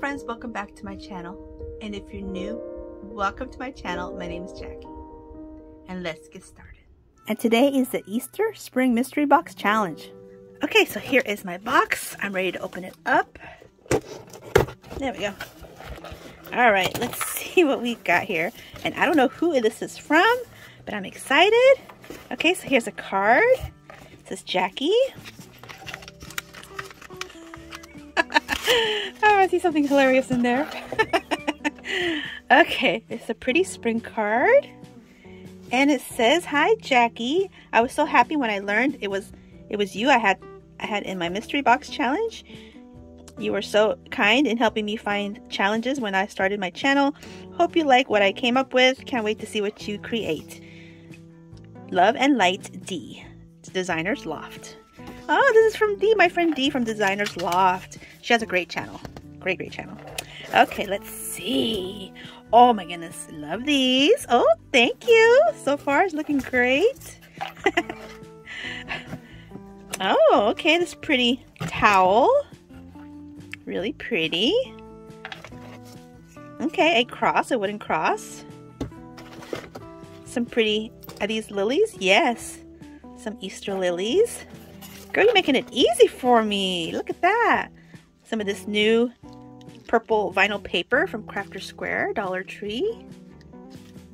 friends, welcome back to my channel. And if you're new, welcome to my channel. My name is Jackie. And let's get started. And today is the Easter Spring Mystery Box Challenge. Okay, so here is my box. I'm ready to open it up. There we go. All right, let's see what we got here. And I don't know who this is from, but I'm excited. Okay, so here's a card. It says Jackie. See something hilarious in there. okay, it's a pretty spring card. And it says, Hi Jackie. I was so happy when I learned it was it was you I had I had in my mystery box challenge. You were so kind in helping me find challenges when I started my channel. Hope you like what I came up with. Can't wait to see what you create. Love and Light D. Designer's Loft. Oh, this is from D, my friend Dee from Designer's Loft. She has a great channel. Great, great channel. Okay, let's see. Oh my goodness, love these. Oh, thank you. So far, it's looking great. oh, okay, this pretty towel. Really pretty. Okay, a cross, a wooden cross. Some pretty, are these lilies? Yes. Some Easter lilies. Girl, you're making it easy for me. Look at that. Some of this new purple vinyl paper from Crafter's Square, Dollar Tree.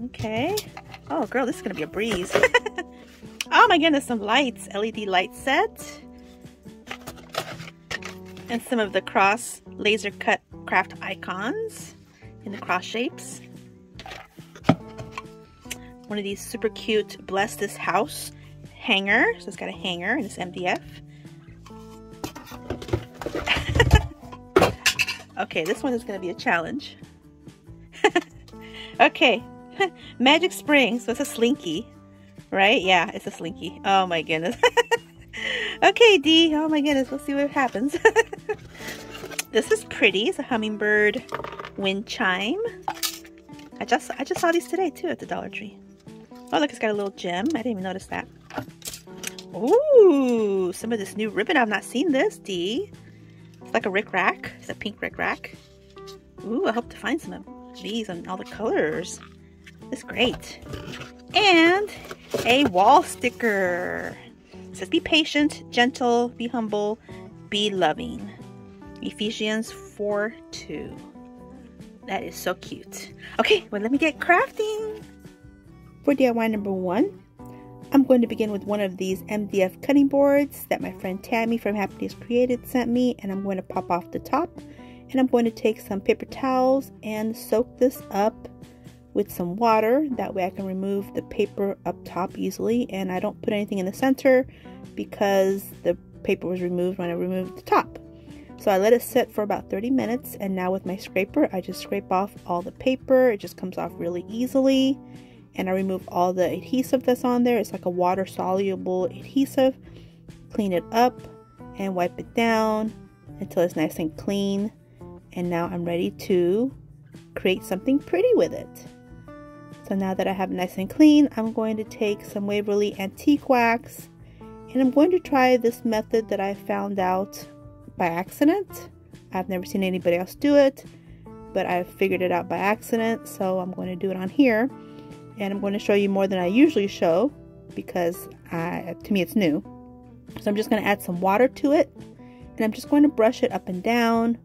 Okay. Oh, girl, this is going to be a breeze. oh, my goodness, some lights. LED light set. And some of the cross laser cut craft icons in the cross shapes. One of these super cute Bless This House hanger. So it's got a hanger and it's MDF. Okay, this one is going to be a challenge. okay, Magic Spring. So it's a slinky, right? Yeah, it's a slinky. Oh my goodness. okay, D. Oh my goodness. We'll see what happens. this is pretty. It's a hummingbird wind chime. I just I just saw these today too at the Dollar Tree. Oh look, it's got a little gem. I didn't even notice that. Ooh, some of this new ribbon. I've not seen this, Dee. Like a Rick Rack. It's a pink Rick Rack. Ooh, I hope to find some of these and all the colors. It's great. And a wall sticker. It says, be patient, gentle, be humble, be loving. Ephesians 4 2. That is so cute. Okay, well, let me get crafting. For DIY number one, I'm going to begin with one of these MDF cutting boards that my friend Tammy from Happiness Created sent me and I'm going to pop off the top and I'm going to take some paper towels and soak this up with some water that way I can remove the paper up top easily and I don't put anything in the center because the paper was removed when I removed the top. So I let it sit for about 30 minutes and now with my scraper I just scrape off all the paper. It just comes off really easily and I remove all the adhesive that's on there. It's like a water soluble adhesive. Clean it up and wipe it down until it's nice and clean. And now I'm ready to create something pretty with it. So now that I have it nice and clean, I'm going to take some Waverly Antique Wax and I'm going to try this method that I found out by accident. I've never seen anybody else do it, but I figured it out by accident, so I'm going to do it on here and I'm going to show you more than I usually show because I, to me it's new. So I'm just going to add some water to it and I'm just going to brush it up and down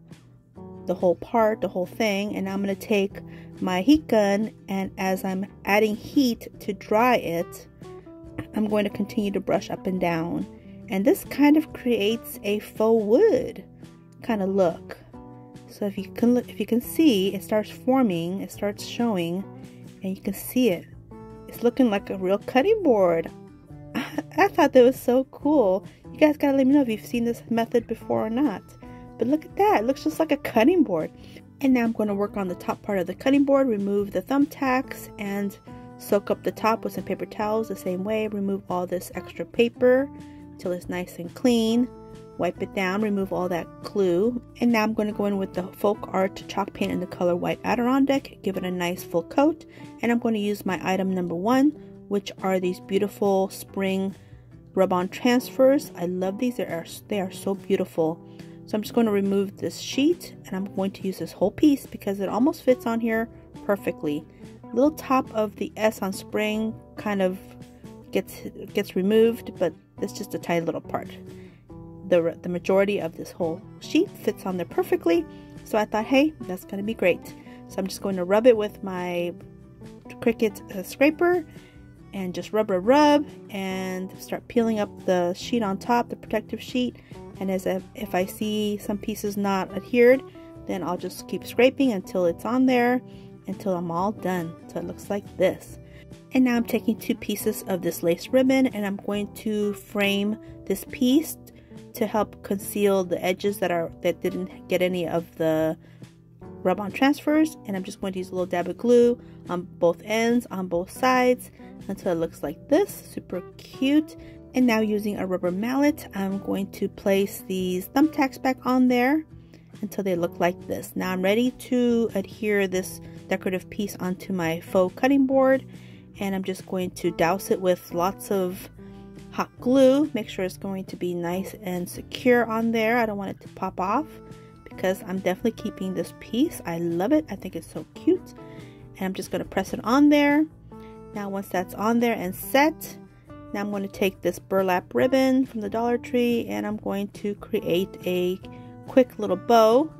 the whole part, the whole thing, and I'm going to take my heat gun and as I'm adding heat to dry it, I'm going to continue to brush up and down. And this kind of creates a faux wood kind of look. So if you can look, if you can see, it starts forming, it starts showing and you can see it. It's looking like a real cutting board. I thought that was so cool. You guys gotta let me know if you've seen this method before or not. But look at that, it looks just like a cutting board. And now I'm going to work on the top part of the cutting board, remove the thumbtacks, and soak up the top with some paper towels the same way. Remove all this extra paper till it's nice and clean wipe it down, remove all that glue. And now I'm going to go in with the Folk Art chalk paint in the color White Adirondack, give it a nice full coat. And I'm going to use my item number one, which are these beautiful spring rub-on transfers. I love these, they are, they are so beautiful. So I'm just going to remove this sheet and I'm going to use this whole piece because it almost fits on here perfectly. Little top of the S on spring kind of gets gets removed, but it's just a tiny little part. The, the majority of this whole sheet fits on there perfectly. So I thought, hey, that's going to be great. So I'm just going to rub it with my Cricut uh, scraper and just rub, rub, rub and start peeling up the sheet on top, the protective sheet. And as if, if I see some pieces not adhered, then I'll just keep scraping until it's on there, until I'm all done. So it looks like this. And now I'm taking two pieces of this lace ribbon and I'm going to frame this piece to help conceal the edges that are that didn't get any of the rub-on transfers. And I'm just going to use a little dab of glue on both ends on both sides until it looks like this. Super cute. And now using a rubber mallet I'm going to place these thumbtacks back on there until they look like this. Now I'm ready to adhere this decorative piece onto my faux cutting board. And I'm just going to douse it with lots of hot glue. Make sure it's going to be nice and secure on there. I don't want it to pop off because I'm definitely keeping this piece. I love it. I think it's so cute. And I'm just going to press it on there. Now once that's on there and set now I'm going to take this burlap ribbon from the Dollar Tree and I'm going to create a quick little bow.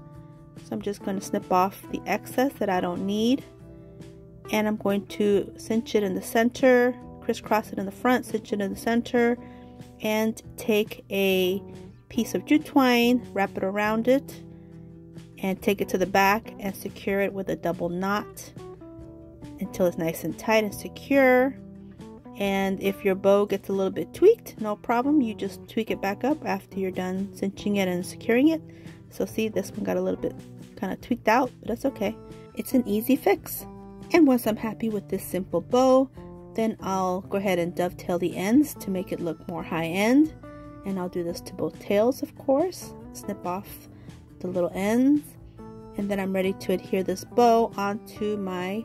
So I'm just going to snip off the excess that I don't need. And I'm going to cinch it in the center crisscross it in the front, cinch it in the center, and take a piece of jute twine, wrap it around it, and take it to the back and secure it with a double knot until it's nice and tight and secure. And if your bow gets a little bit tweaked, no problem. You just tweak it back up after you're done cinching it and securing it. So see, this one got a little bit kind of tweaked out, but that's okay. It's an easy fix. And once I'm happy with this simple bow, then I'll go ahead and dovetail the ends to make it look more high end. And I'll do this to both tails, of course. Snip off the little ends. And then I'm ready to adhere this bow onto my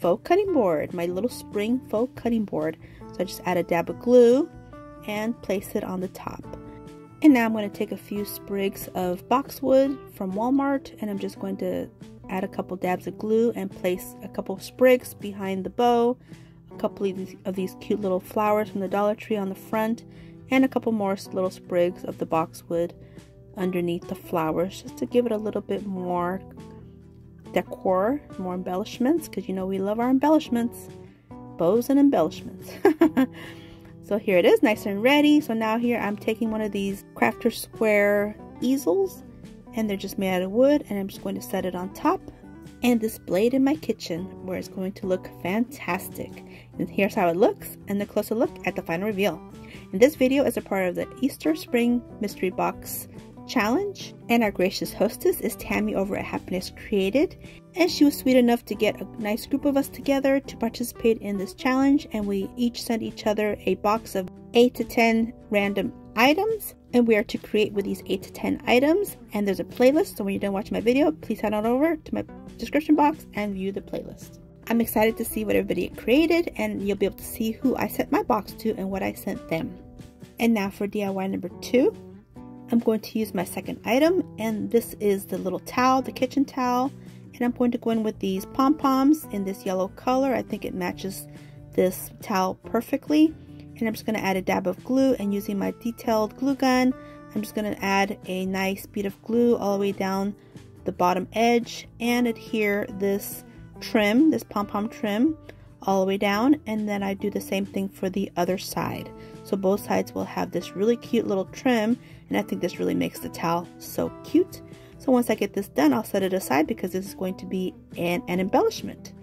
faux cutting board, my little spring faux cutting board. So I just add a dab of glue and place it on the top. And now I'm going to take a few sprigs of boxwood from Walmart and I'm just going to add a couple dabs of glue and place a couple sprigs behind the bow couple of these, of these cute little flowers from the Dollar Tree on the front, and a couple more little sprigs of the boxwood underneath the flowers just to give it a little bit more decor, more embellishments, because you know we love our embellishments, bows and embellishments. so here it is, nice and ready. So now here I'm taking one of these Crafter's Square easels, and they're just made out of wood, and I'm just going to set it on top and display it in my kitchen where it's going to look fantastic. And here's how it looks and a closer look at the final reveal. And this video is a part of the Easter Spring Mystery Box Challenge and our gracious hostess is Tammy over at Happiness Created and she was sweet enough to get a nice group of us together to participate in this challenge and we each sent each other a box of 8 to 10 random items and we are to create with these 8 to 10 items and there's a playlist so when you're done watching my video please head on over to my description box and view the playlist. I'm excited to see what everybody created and you'll be able to see who I sent my box to and what I sent them. And now for DIY number 2 I'm going to use my second item and this is the little towel, the kitchen towel and I'm going to go in with these pom-poms in this yellow color. I think it matches this towel perfectly and I'm just going to add a dab of glue and using my detailed glue gun I'm just going to add a nice bead of glue all the way down the bottom edge and adhere this trim, this pom-pom trim all the way down and then I do the same thing for the other side. So both sides will have this really cute little trim and I think this really makes the towel so cute. So once I get this done, I'll set it aside because this is going to be an, an embellishment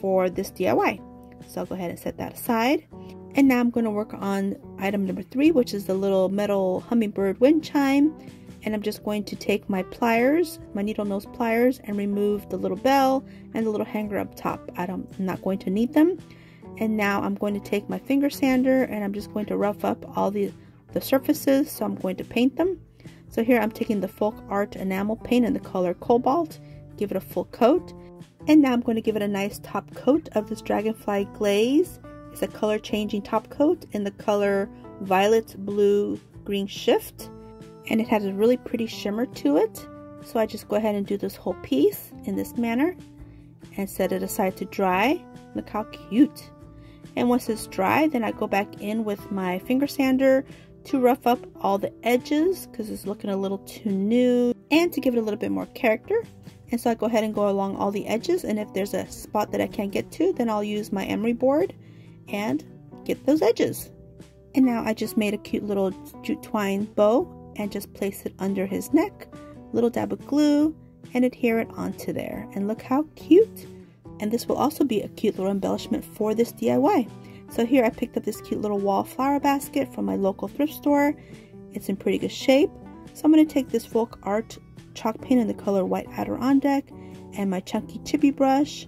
for this DIY. So I'll go ahead and set that aside. And now I'm going to work on item number three, which is the little metal hummingbird wind chime. And I'm just going to take my pliers, my needle nose pliers, and remove the little bell and the little hanger up top. I don't, I'm not going to need them. And now I'm going to take my finger sander and I'm just going to rough up all the, the surfaces. So I'm going to paint them. So here I'm taking the Folk Art enamel paint in the color Cobalt, give it a full coat. And now I'm going to give it a nice top coat of this Dragonfly Glaze it's a color changing top coat in the color Violet Blue Green Shift. and it has a really pretty shimmer to it. So I just go ahead and do this whole piece in this manner and set it aside to dry. Look how cute. And once it's dry, then I go back in with my finger sander to rough up all the edges because it's looking a little too new and to give it a little bit more character. And so I go ahead and go along all the edges and if there's a spot that I can't get to, then I'll use my emery board and get those edges. And now I just made a cute little jute twine bow and just place it under his neck, little dab of glue, and adhere it onto there. And look how cute. And this will also be a cute little embellishment for this DIY. So here I picked up this cute little wall flower basket from my local thrift store. It's in pretty good shape. So I'm going to take this folk art chalk paint in the color white Adirondack and my chunky chippy brush.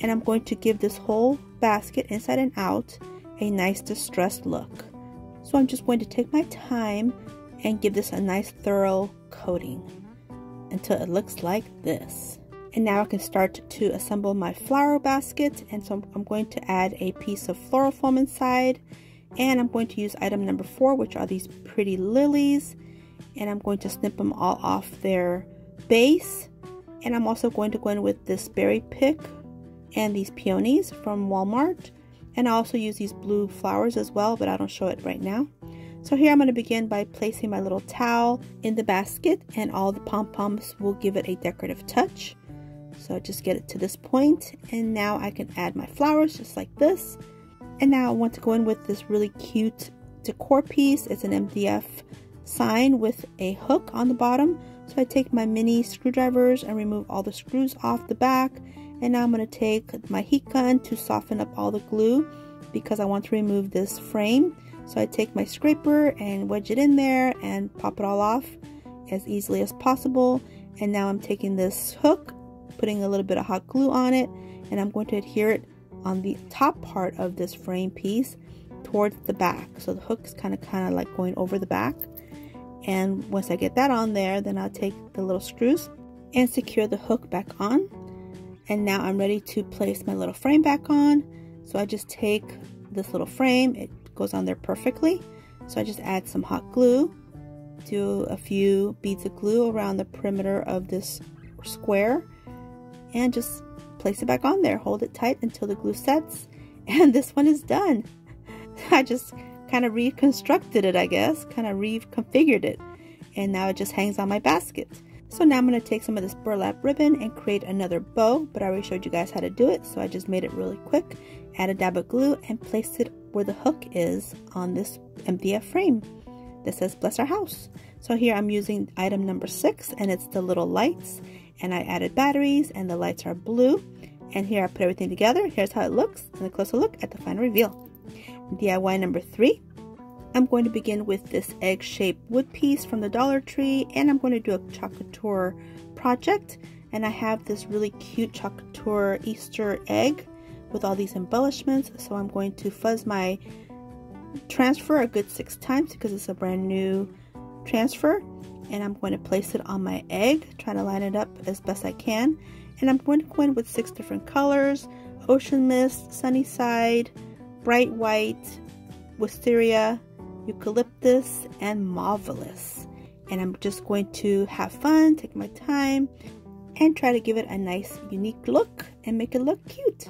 And I'm going to give this whole basket inside and out a nice distressed look. So I'm just going to take my time and give this a nice thorough coating until it looks like this. And now I can start to assemble my flower basket. And so I'm going to add a piece of floral foam inside. And I'm going to use item number four, which are these pretty lilies. And I'm going to snip them all off their base. And I'm also going to go in with this berry pick and these peonies from Walmart. And I also use these blue flowers as well, but I don't show it right now. So here I'm going to begin by placing my little towel in the basket and all the pom-poms will give it a decorative touch. So just get it to this point and now I can add my flowers just like this. And now I want to go in with this really cute decor piece. It's an MDF sign with a hook on the bottom. So I take my mini screwdrivers and remove all the screws off the back. And now I'm going to take my heat gun to soften up all the glue because I want to remove this frame. So I take my scraper and wedge it in there and pop it all off as easily as possible. And now I'm taking this hook putting a little bit of hot glue on it and I'm going to adhere it on the top part of this frame piece towards the back so the hook is kind of kind of like going over the back and once I get that on there then I'll take the little screws and secure the hook back on and now I'm ready to place my little frame back on so I just take this little frame it goes on there perfectly so I just add some hot glue do a few beads of glue around the perimeter of this square and just place it back on there. Hold it tight until the glue sets and this one is done. I just kind of reconstructed it, I guess, kind of reconfigured it. And now it just hangs on my basket. So now I'm going to take some of this burlap ribbon and create another bow, but I already showed you guys how to do it, so I just made it really quick. Add a dab of glue and place it where the hook is on this MDF frame that says bless our house. So here I'm using item number six and it's the little lights and I added batteries and the lights are blue. And here I put everything together. Here's how it looks and a closer look at the final reveal. DIY number three. I'm going to begin with this egg-shaped wood piece from the Dollar Tree and I'm going to do a Chalk Couture project. And I have this really cute Chalk Couture Easter egg with all these embellishments. So I'm going to fuzz my transfer a good six times because it's a brand new transfer and I'm going to place it on my egg, try to line it up as best I can. And I'm going to go in with six different colors, Ocean Mist, Sunny Side, Bright White, Wisteria, Eucalyptus, and Marvelous. And I'm just going to have fun, take my time, and try to give it a nice unique look and make it look cute.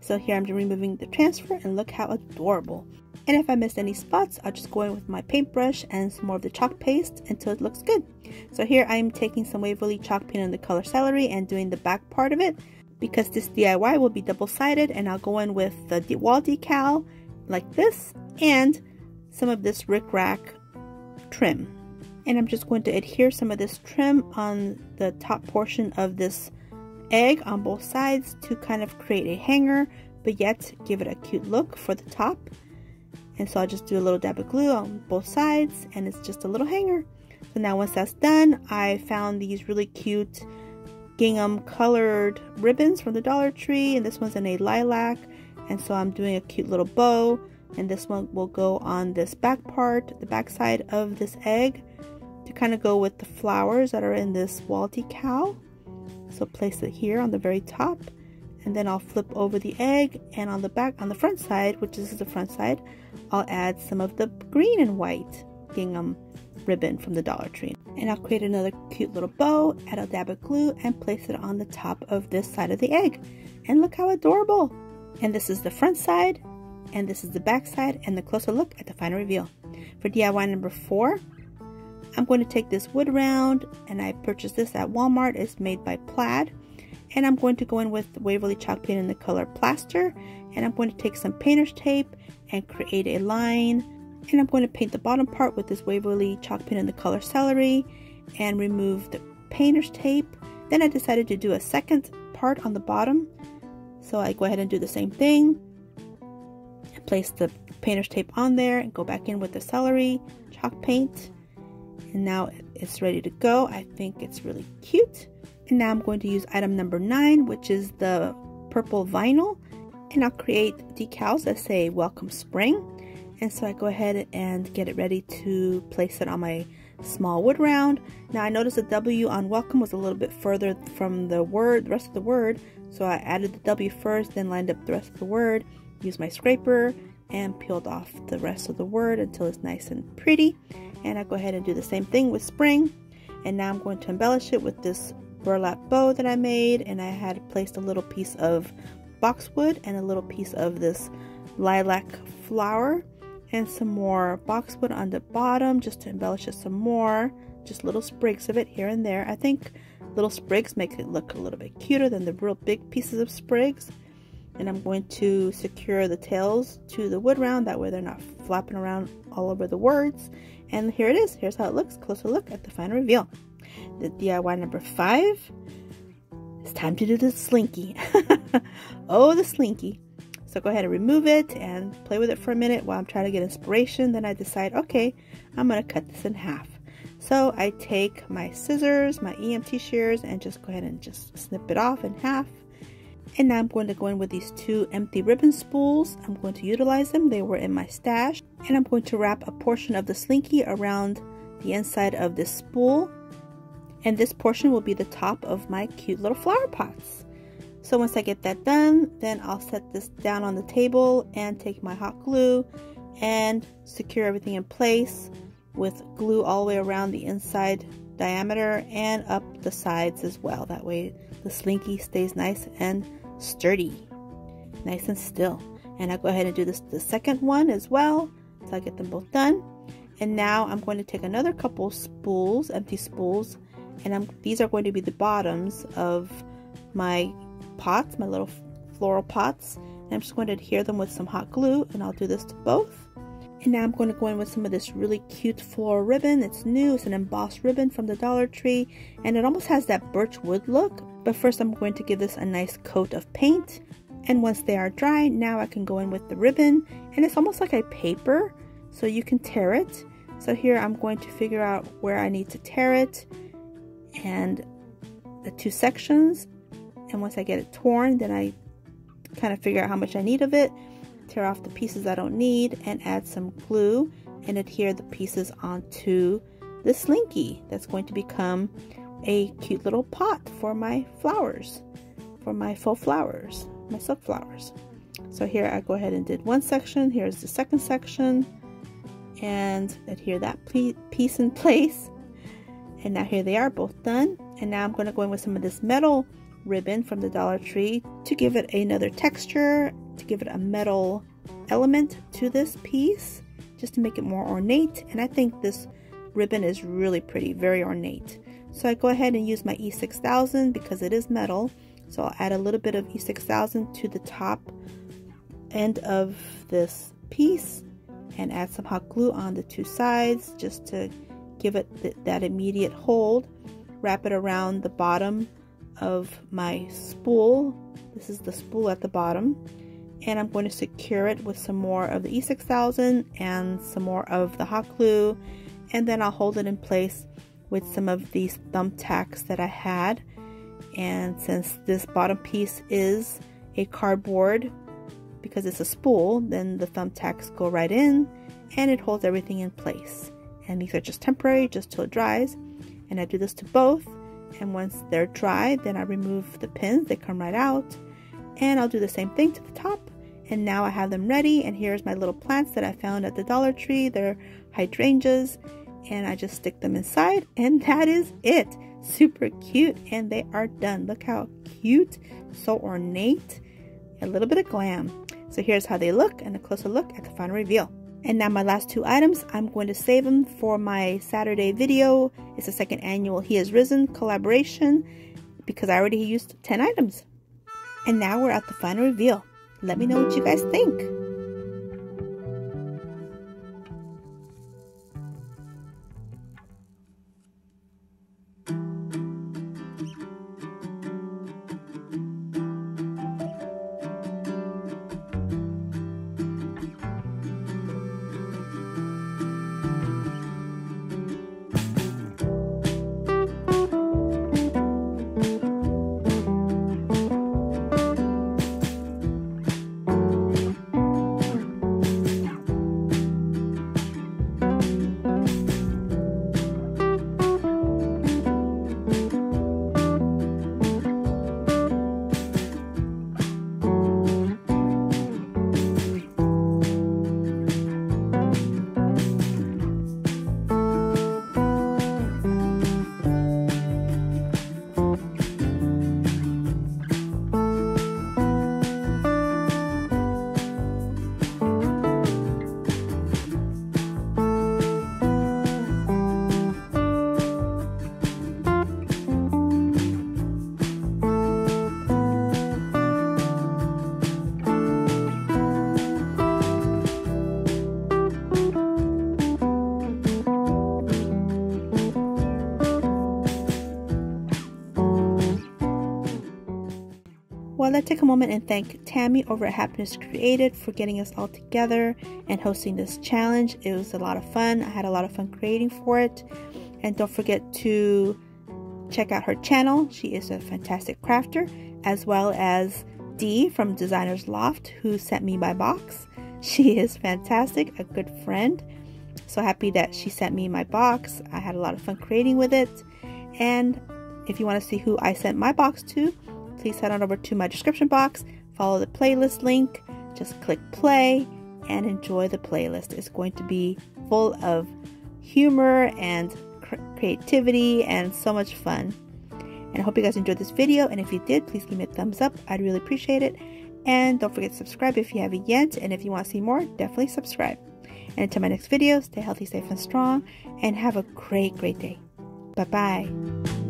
So here I'm removing the transfer and look how adorable. And if I missed any spots, I'll just go in with my paintbrush and some more of the chalk paste until it looks good. So here I'm taking some Waverly chalk paint in the color celery and doing the back part of it because this DIY will be double-sided and I'll go in with the wall decal like this and some of this rickrack trim. And I'm just going to adhere some of this trim on the top portion of this egg on both sides to kind of create a hanger but yet give it a cute look for the top. And so I'll just do a little dab of glue on both sides and it's just a little hanger. So now once that's done, I found these really cute gingham colored ribbons from the Dollar Tree and this one's in a lilac. And so I'm doing a cute little bow and this one will go on this back part, the back side of this egg to kind of go with the flowers that are in this wall decal. So place it here on the very top and then I'll flip over the egg and on the back on the front side which is the front side I'll add some of the green and white gingham ribbon from the Dollar Tree. And I'll create another cute little bow, add a dab of glue, and place it on the top of this side of the egg. And look how adorable! And this is the front side, and this is the back side, and the closer look at the final reveal. For DIY number four, I'm going to take this wood round, and I purchased this at Walmart. It's made by Plaid. And I'm going to go in with Waverly chalk paint in the color Plaster. And I'm going to take some painter's tape and create a line and I'm going to paint the bottom part with this Waverly chalk paint in the color Celery and remove the painter's tape. Then I decided to do a second part on the bottom. So I go ahead and do the same thing. Place the painter's tape on there and go back in with the Celery chalk paint. And now it's ready to go. I think it's really cute. And now I'm going to use item number nine, which is the purple vinyl. And I'll create decals that say welcome spring and so I go ahead and get it ready to place it on my small wood round. Now I noticed the W on welcome was a little bit further from the word, the rest of the word, so I added the W first, then lined up the rest of the word, used my scraper, and peeled off the rest of the word until it's nice and pretty. And I go ahead and do the same thing with spring. And now I'm going to embellish it with this burlap bow that I made, and I had placed a little piece of boxwood and a little piece of this lilac flower and some more boxwood on the bottom just to embellish it some more just little sprigs of it here and there I think little sprigs make it look a little bit cuter than the real big pieces of sprigs and I'm going to secure the tails to the wood round. That way they're not flapping around all over the words. And here it is. Here's how it looks. Closer look at the final reveal. The DIY number five. It's time to do the slinky. Oh the slinky. So go ahead and remove it and play with it for a minute while I'm trying to get inspiration. Then I decide, okay, I'm going to cut this in half. So I take my scissors, my EMT shears, and just go ahead and just snip it off in half. And now I'm going to go in with these two empty ribbon spools. I'm going to utilize them. They were in my stash. And I'm going to wrap a portion of the slinky around the inside of this spool. And this portion will be the top of my cute little flower pots. So once I get that done, then I'll set this down on the table and take my hot glue and secure everything in place with glue all the way around the inside diameter and up the sides as well. That way the slinky stays nice and sturdy, nice and still. And I'll go ahead and do this the second one as well. So I get them both done. And now I'm going to take another couple spools, empty spools, and I'm, these are going to be the bottoms of my pots, my little floral pots. And I'm just going to adhere them with some hot glue and I'll do this to both. And now I'm going to go in with some of this really cute floral ribbon. It's new, it's an embossed ribbon from the Dollar Tree and it almost has that birch wood look. But first I'm going to give this a nice coat of paint. And once they are dry, now I can go in with the ribbon and it's almost like a paper so you can tear it. So here I'm going to figure out where I need to tear it and the two sections and once I get it torn then I kind of figure out how much I need of it tear off the pieces I don't need and add some glue and adhere the pieces onto the slinky that's going to become a cute little pot for my flowers for my faux flowers my silk flowers. So here I go ahead and did one section. Here's the second section. And adhere that piece in place. And now here they are both done. And now I'm going to go in with some of this metal ribbon from the Dollar Tree to give it another texture, to give it a metal element to this piece, just to make it more ornate. And I think this ribbon is really pretty, very ornate. So I go ahead and use my E6000 because it is metal. So I'll add a little bit of E6000 to the top end of this piece and add some hot glue on the two sides just to give it th that immediate hold. Wrap it around the bottom of my spool. This is the spool at the bottom. And I'm going to secure it with some more of the E6000 and some more of the hot glue. And then I'll hold it in place with some of these thumbtacks that I had. And since this bottom piece is a cardboard, because it's a spool, then the thumbtacks go right in and it holds everything in place. And these are just temporary, just till it dries. And I do this to both and once they're dry then I remove the pins they come right out and I'll do the same thing to the top and now I have them ready and here's my little plants that I found at the Dollar Tree. They're hydrangeas and I just stick them inside and that is it. Super cute and they are done. Look how cute, so ornate, a little bit of glam. So here's how they look and a closer look at the final reveal. And now my last two items, I'm going to save them for my Saturday video. It's the second annual He Has Risen collaboration because I already used 10 items. And now we're at the final reveal. Let me know what you guys think. Let's take a moment and thank Tammy over at Happiness Created for getting us all together and hosting this challenge. It was a lot of fun. I had a lot of fun creating for it. And don't forget to check out her channel. She is a fantastic crafter, as well as Dee from Designer's Loft, who sent me my box. She is fantastic, a good friend. So happy that she sent me my box. I had a lot of fun creating with it. And if you want to see who I sent my box to, please head on over to my description box, follow the playlist link, just click play and enjoy the playlist. It's going to be full of humor and cr creativity and so much fun. And I hope you guys enjoyed this video. And if you did, please give me a thumbs up. I'd really appreciate it. And don't forget to subscribe if you haven't yet. And if you want to see more, definitely subscribe. And until my next video, stay healthy, safe, and strong. And have a great, great day. Bye-bye.